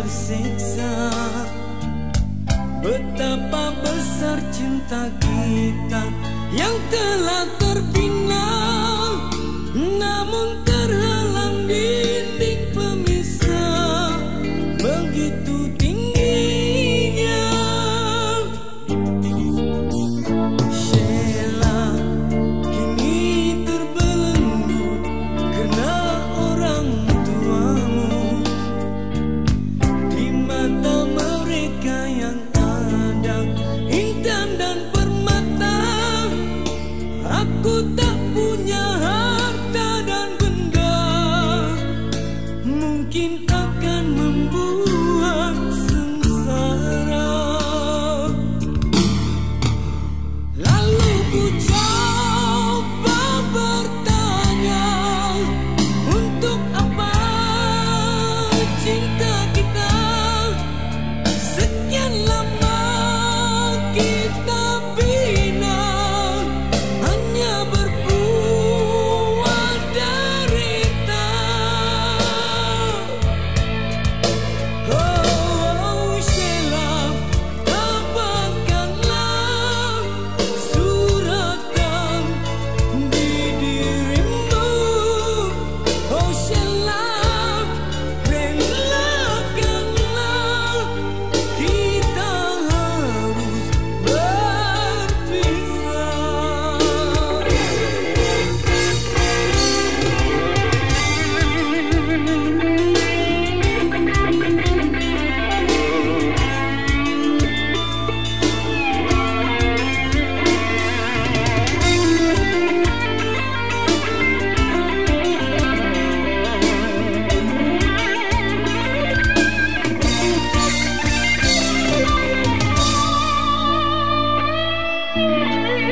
tersiksa. Betapa besar cinta kita Yang telah terbina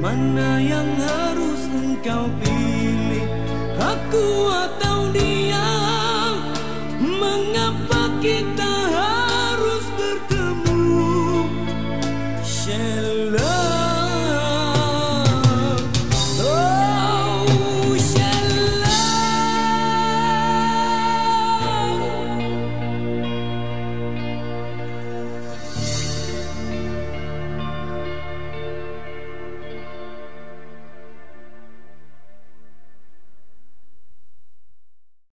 Mana yang harus engkau pilih? Aku atau dia? Mengapa kita harus bertemu? Shell